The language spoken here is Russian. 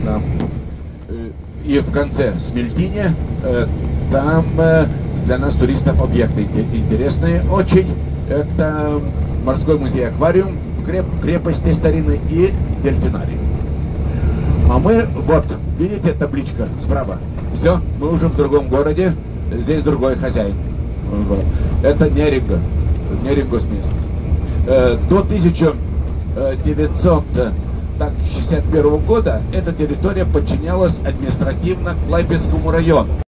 обратно. Э, и в конце Смельтине, э, там э, для нас туристов объекты интересные очень. Это морской музей-аквариум, креп, крепости старины и дельфинарий. А мы, вот, видите табличка справа? Все, мы уже в другом городе, здесь другой хозяин. Это Неринга, Нерингус местность. До 1900 так 61 года эта территория подчинялась административно Клайпецкому району.